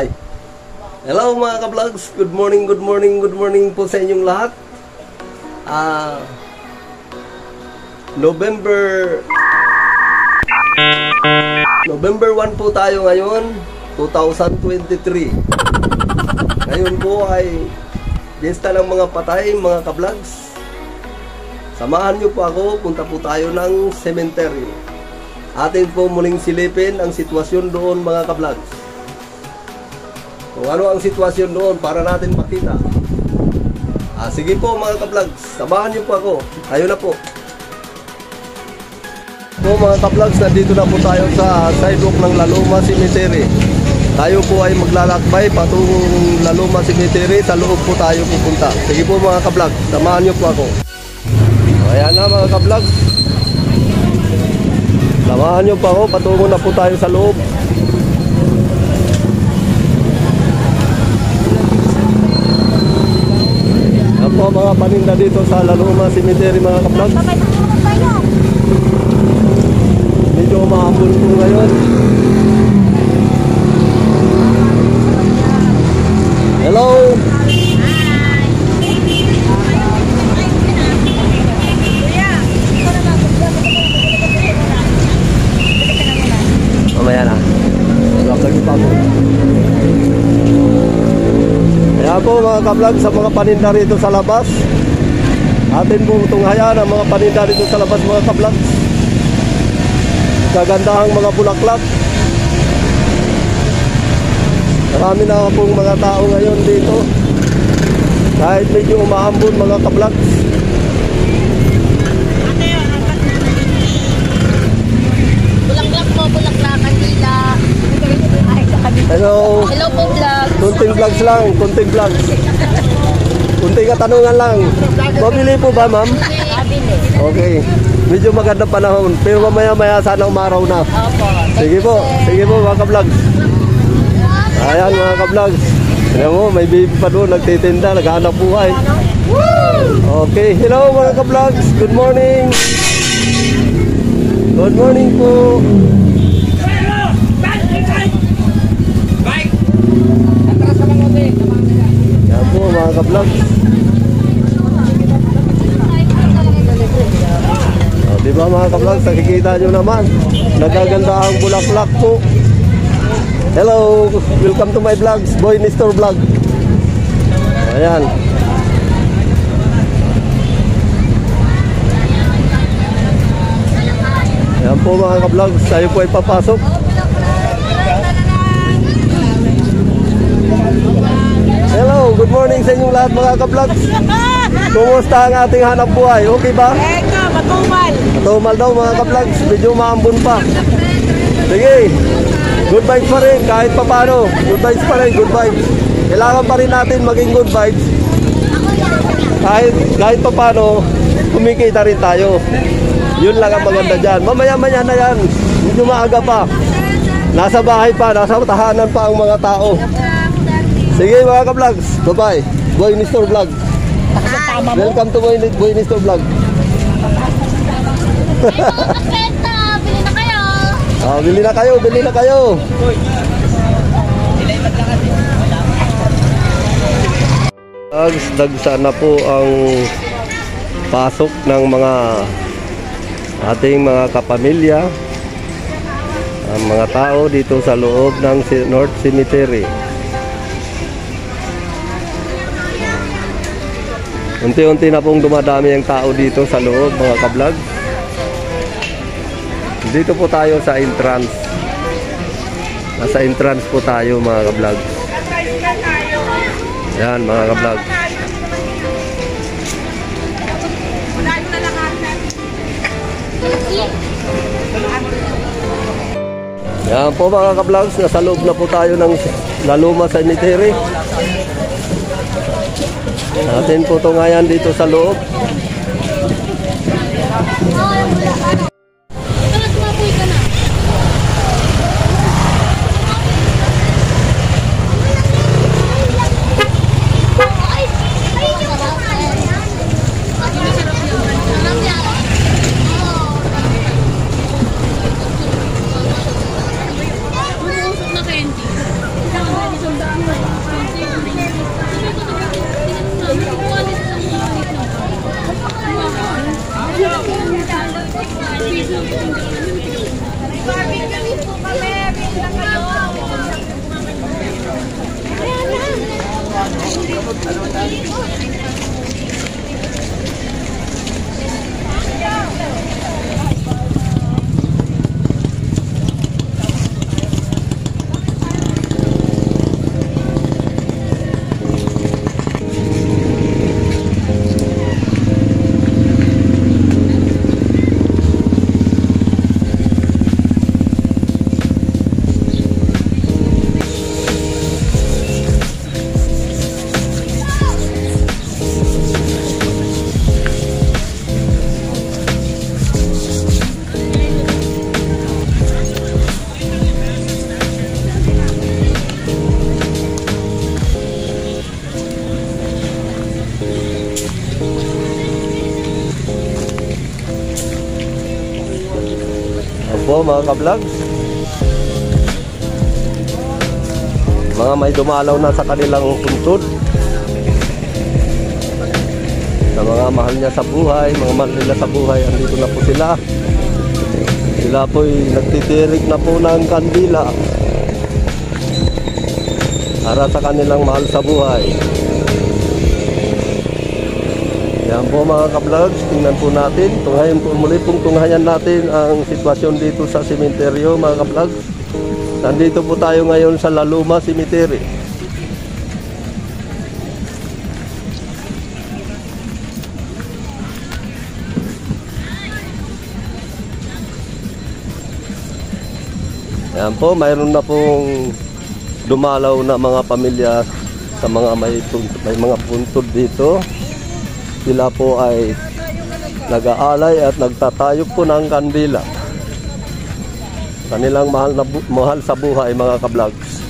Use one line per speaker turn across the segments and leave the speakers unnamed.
Hi. Hello mga ka-vlogs. Good morning, good morning, good morning po sa inyong lahat. Ah November November 1 po tayo ngayon, 2023. Ngayon po ay Fiesta ng mga patay, mga ka-vlogs. Samahan niyo po ako, punta po tayo ng cemetery. Atin po muling silipin ang sitwasyon doon mga ka-vlogs. Kung ano ang sitwasyon doon para natin makita. Ah, sige po mga ka-vlogs, samahan niyo po ako. Tayo na po. Po mga ka-vlogs, nandito na po tayo sa sidewalk ng Laloma Cemetery. Tayo po ay maglalakbay patungong Laloma Cemetery. Sa loob po tayo pupunta. Sige po mga ka-vlogs, samahan niyo po ako. Ayan na mga ka-vlogs. Samahan niyo po ako, patungo na po tayo sa loob. Yan po ang mga paninda dito sa Laloma Cemetery mga ka-vlogs. Medyo umahapon po ngayon. Hello! Mamaya na. Vlog pa ako. Kaya po mga ka-vlog sa mga paninda rito sa labas. Atin po tunghayan ang mga paninda rito sa labas mga ka-vlog. Kagandahang mga bulaklak. Marami na pong mga tao ngayon dito. Kahit medyo umaambon mga ka-vlog.
Bulaklak po, bulaklakan nila. Ay, sa kabila.
Hello.
Hello po, vlog.
Kunting vlogs lang, kunting vlogs. Kunting katanungan lang. Mabili po ba, ma'am? Okay. Medyo maganda panahon. Pero mamaya-maya sana umaraw na.
Opo.
Sige po. Sige po, mga ka-vlogs. Ayan, mga ka-vlogs. Tignan mo, may baby pa doon. Nagtitinda, naghahanap buhay. Okay. Hello, mga ka-vlogs. Good morning. Good morning po. Yan po, mga ka-vlogs. Oh, di ba mga ka-vlogs, nakikita nyo naman. Nagaganda ang bulaklak po. Hello, welcome to my vlogs, Boy Nestor Vlog. Ayan. Ayan po mga ka-vlogs, tayo po ay papasok. Hello, good morning sa inyong lahat mga ka-vlogs. Kumusta ang ating hanap buhay? Okay ba?
Eka, matumal.
Tumal daw mga ka-vlogs, medyo maambon pa. Sige, good vibes pa rin kahit pa paano. Good vibes pa rin, good vibes. Kailangan pa rin natin maging good vibes. Kahit, kahit pa paano, kumikita rin tayo. Yun lang ang maganda dyan. Mamaya-maya na yan, medyo maaga pa. Nasa bahay pa, nasa tahanan pa ang mga tao. Sige mga ka-vlogs, bye-bye. Boy Nestor Vlog. Welcome to Boy, Boy Nestor Vlog.
Benta, bili na kayo.
Ah, bili na kayo, bili na kayo. Dags, dagsa na po ang pasok ng mga ating mga kapamilya ang mga tao dito sa loob ng North Cemetery. Unti-unti na pong dumadami ang tao dito sa loob mga kablog. Dito po tayo sa entrance. Nasa entrance po tayo mga ka-vlog. Yan mga ka-vlog. Yan po mga ka-vlogs, nasa loob na po tayo ng Laluma Cemetery. Natin po tungayan dito sa loob.
どうもありがとうございました。
Po mga ka-vlogs. Mga may dumalaw na sa kanilang puntod. Sa mga mahal niya sa buhay, mga mahal nila sa buhay, andito na po sila. Sila po'y nagtitirik na po ng kandila para sa kanilang mahal sa buhay. Yan po mga ka-vlogs, tingnan po natin. Tunghayan po muli pong tunghayan natin ang sitwasyon dito sa sementeryo mga ka-vlogs. Nandito po tayo ngayon sa Laluma Cemetery. Yan po, mayroon na pong dumalaw na mga pamilya sa mga may, may mga puntod dito. Sila po ay nag-aalay at nagtatayog po ng kandila. Kanilang mahal, na mahal sa buhay mga kablogs.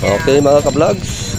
Okay mga kablogs.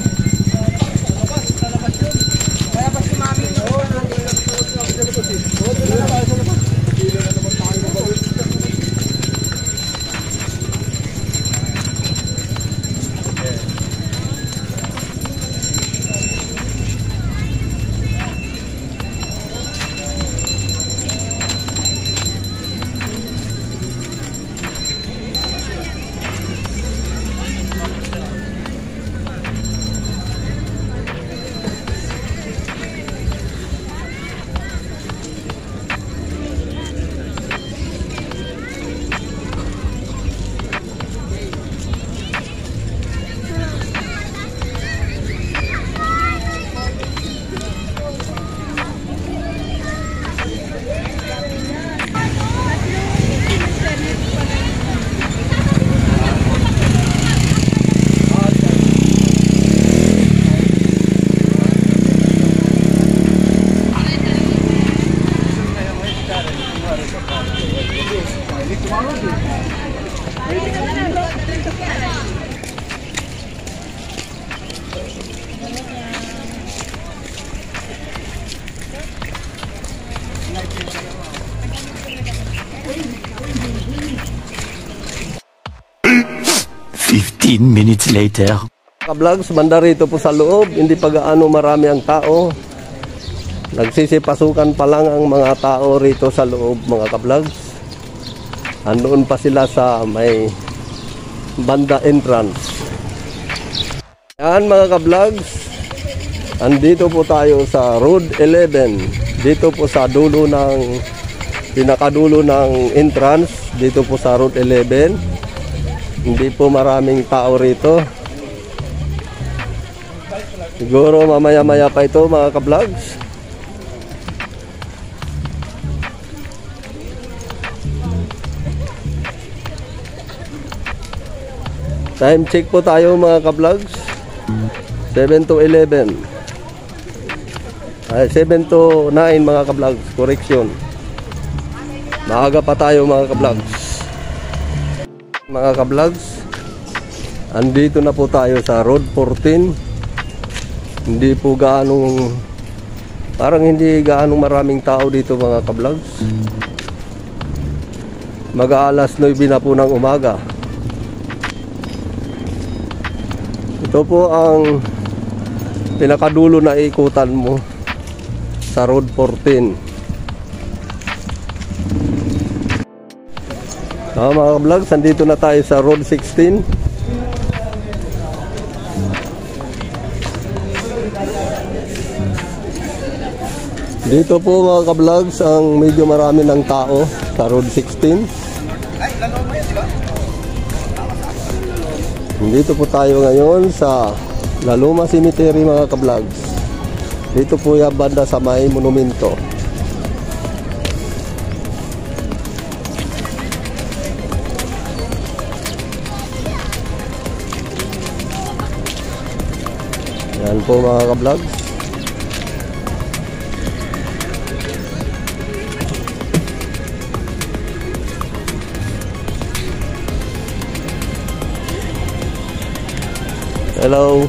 Fifteen minutes later.
Kablogs, banda rito po sa loob, hindi pa gaano marami ang tao. Nagsisipasukan pa lang ang mga tao rito sa loob, mga kablogs. Andoon pa sila sa may banda entrance. Yan mga kablogs, andito po tayo sa Road 11. Dito po sa dulo ng, pinakadulo ng entrance, dito po sa Road 11. Hindi po maraming tao rito. Siguro mamaya-maya pa ito mga ka-vlogs. Time check po tayo mga ka-vlogs. 7 to 11. Ay, 7 to 9 mga ka-vlogs. Correction. Maaga pa tayo mga ka-vlogs. Mga ka-vlogs. Andito na po tayo sa Road 14 hindi po gaanong parang hindi gaanong maraming tao dito mga kablogs mag aalas 9 na po ng umaga. Ito po ang pinakadulo na ikutan mo sa road 14 Ah, mga kablogs, nandito na tayo sa road 16 Dito po mga ka-vlogs ang medyo marami ng tao sa Road 16. Dito po tayo ngayon sa Laluma Cemetery mga ka-vlogs. Dito po yung banda sa may monumento. Yan po mga ka-vlog. Hello.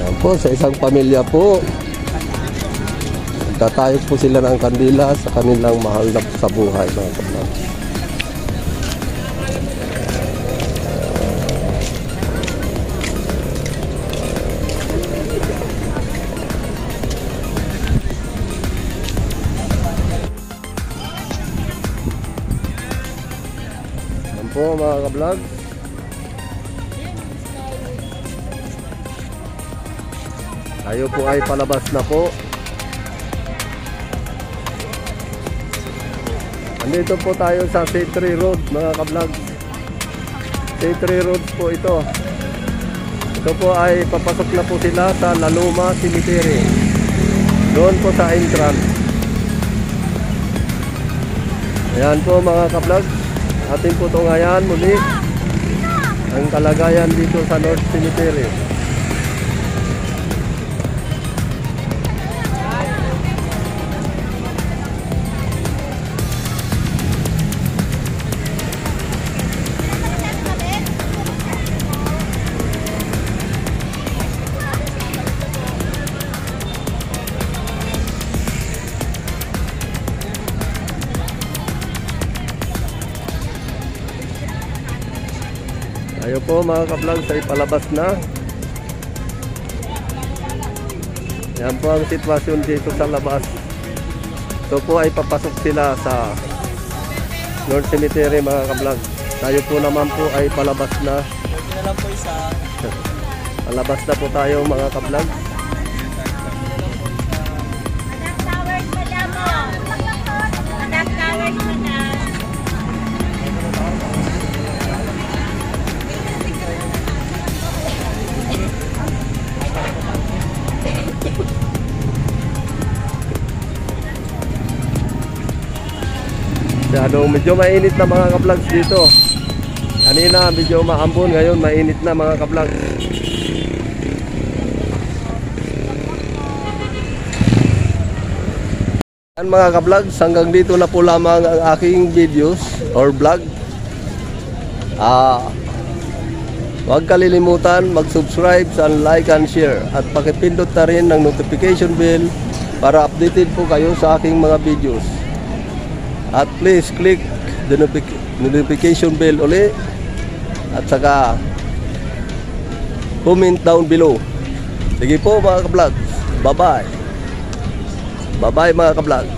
Yan po, sa isang pamilya po. Nagtatayog po sila ng kandila sa kanilang mahal na sa buhay mga kapatid. Po mga ka-vlog. Tayo po ay palabas na po. Andito po tayo sa C3 Road mga ka-vlog. C3 Road po ito. Ito po ay papasok na po sila sa Laluma Cemetery. Doon po sa entrance. Ayan po mga ka-vlog. Atin po ito ngayon muli. Ang kalagayan dito sa North Cemetery. Po mga ka-vlog sa ipalabas na. Yan po ang sitwasyon dito sa labas. Ito po ay papasok sila sa North Cemetery mga ka-vlog. Tayo po naman po ay palabas na. Palabas na po tayo mga ka-vlog. Masyado, medyo mainit na mga ka-vlogs dito. Kanina medyo maambon, ngayon mainit na mga ka-vlogs. Yan mga ka-vlogs, hanggang dito na po lamang ang aking videos or vlog. Ah, huwag kalilimutan mag-subscribe and like and share at pakipindot na rin ng notification bell para updated po kayo sa aking mga videos. At please click the notific- notification bell uli at saka comment down below. Sige po mga ka-vlogs. Bye-bye. Bye-bye mga ka-vlogs.